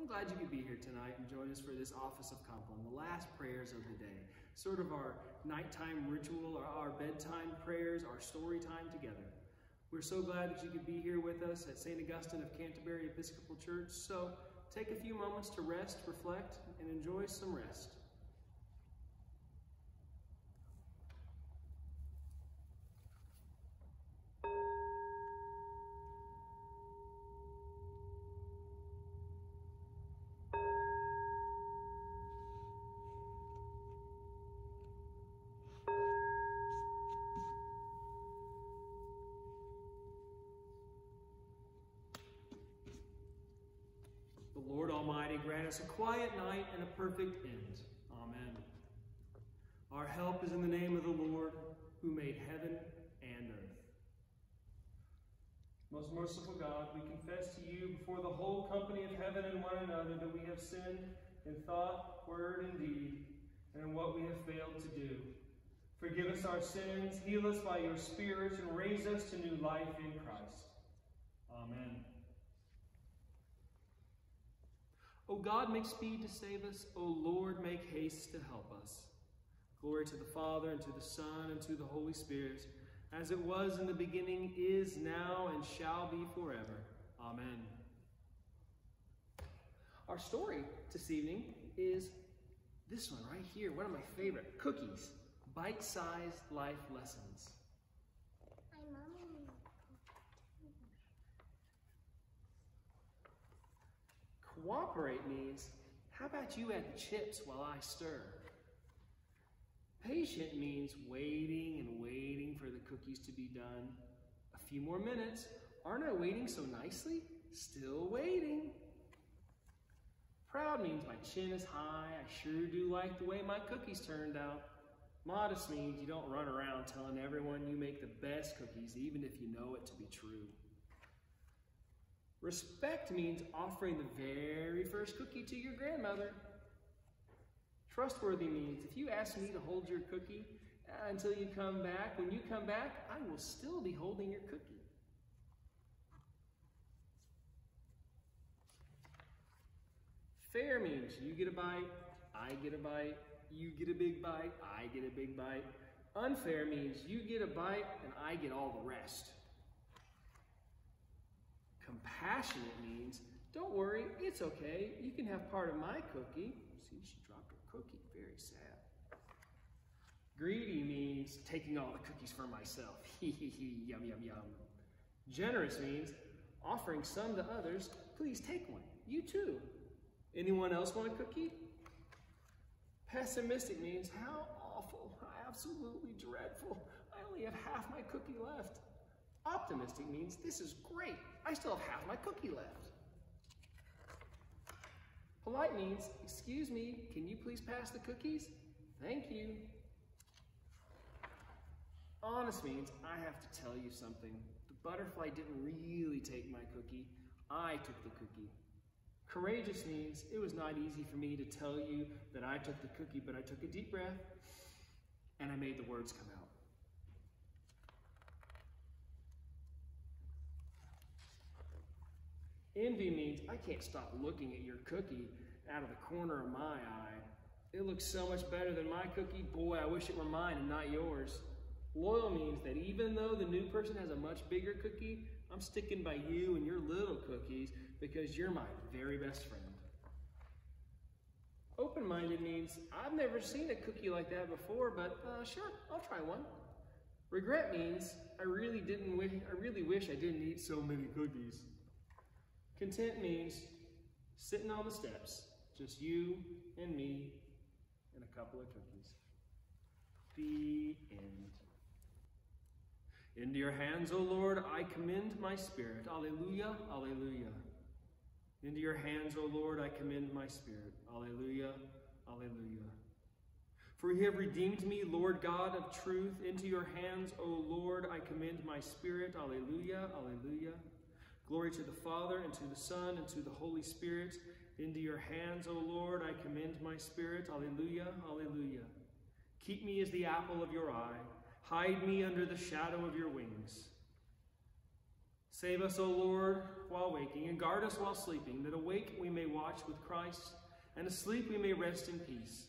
I'm glad you could be here tonight and join us for this Office of Compline, the last prayers of the day. Sort of our nighttime ritual, our, our bedtime prayers, our story time together. We're so glad that you could be here with us at St. Augustine of Canterbury Episcopal Church. So take a few moments to rest, reflect, and enjoy some rest. Almighty grant us a quiet night and a perfect end. Amen. Our help is in the name of the Lord, who made heaven and earth. Most merciful God, we confess to you before the whole company of heaven and one another that we have sinned in thought, word, and deed, and in what we have failed to do. Forgive us our sins, heal us by your Spirit, and raise us to new life in Christ. Amen. O God, make speed to save us. O Lord, make haste to help us. Glory to the Father, and to the Son, and to the Holy Spirit, as it was in the beginning, is now, and shall be forever. Amen. Our story this evening is this one right here, one of my favorite cookies bite sized life lessons. Cooperate means, how about you add the chips while I stir? Patient means waiting and waiting for the cookies to be done. A few more minutes. Aren't I waiting so nicely? Still waiting. Proud means my chin is high. I sure do like the way my cookies turned out. Modest means you don't run around telling everyone you make the best cookies, even if you know it to be true. Respect means offering the very first cookie to your grandmother. Trustworthy means if you ask me to hold your cookie uh, until you come back, when you come back, I will still be holding your cookie. Fair means you get a bite, I get a bite, you get a big bite, I get a big bite. Unfair means you get a bite and I get all the rest. Compassionate means, don't worry, it's okay. You can have part of my cookie. See, she dropped her cookie. Very sad. Greedy means taking all the cookies for myself. Hee hee hee, yum yum yum. Generous means offering some to others. Please take one. You too. Anyone else want a cookie? Pessimistic means how awful, absolutely dreadful. I only have half my cookie left. Optimistic means this is great. I still have half my cookie left. Polite means, excuse me, can you please pass the cookies? Thank you. Honest means I have to tell you something. The butterfly didn't really take my cookie. I took the cookie. Courageous means it was not easy for me to tell you that I took the cookie, but I took a deep breath and I made the words come out. Envy means I can't stop looking at your cookie out of the corner of my eye. It looks so much better than my cookie. Boy, I wish it were mine and not yours. Loyal means that even though the new person has a much bigger cookie, I'm sticking by you and your little cookies because you're my very best friend. Open-minded means I've never seen a cookie like that before, but uh, sure, I'll try one. Regret means I really didn't I really wish I didn't eat so many cookies. Content means sitting on the steps, just you and me and a couple of cookies. The end. Into your hands, O Lord, I commend my spirit. Alleluia, alleluia. Into your hands, O Lord, I commend my spirit. Alleluia, alleluia. For you have redeemed me, Lord God of truth. Into your hands, O Lord, I commend my spirit. Alleluia, alleluia. Glory to the Father, and to the Son, and to the Holy Spirit. Into your hands, O Lord, I commend my spirit. Alleluia, alleluia. Keep me as the apple of your eye. Hide me under the shadow of your wings. Save us, O Lord, while waking, and guard us while sleeping, that awake we may watch with Christ, and asleep we may rest in peace.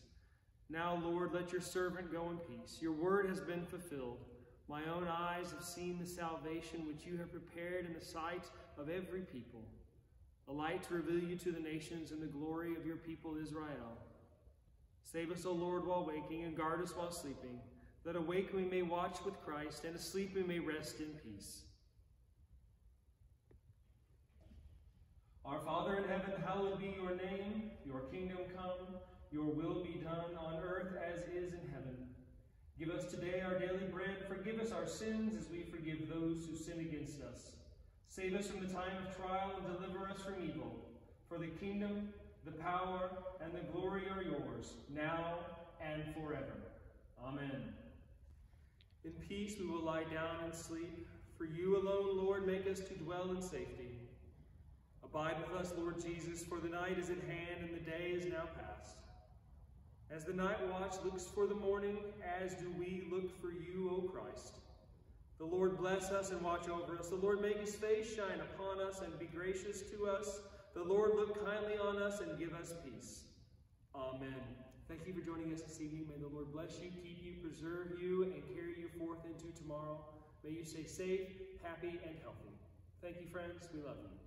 Now, Lord, let your servant go in peace. Your word has been fulfilled. My own eyes have seen the salvation which you have prepared in the sight of every people, a light to reveal you to the nations and the glory of your people Israel. Save us, O Lord, while waking, and guard us while sleeping, that awake we may watch with Christ, and asleep we may rest in peace. Our Father in heaven, hallowed be your name. Your kingdom come, your will be done on earth as is in heaven. Give us today our daily bread. Forgive us our sins as we forgive those who sin against us. Save us from the time of trial and deliver us from evil. For the kingdom, the power, and the glory are yours, now and forever. Amen. In peace we will lie down and sleep. For you alone, Lord, make us to dwell in safety. Abide with us, Lord Jesus, for the night is at hand and the day is now past. As the night watch looks for the morning, as do we look for you, O Christ. The Lord bless us and watch over us. The Lord make his face shine upon us and be gracious to us. The Lord look kindly on us and give us peace. Amen. Thank you for joining us this evening. May the Lord bless you, keep you, preserve you, and carry you forth into tomorrow. May you stay safe, happy, and healthy. Thank you, friends. We love you.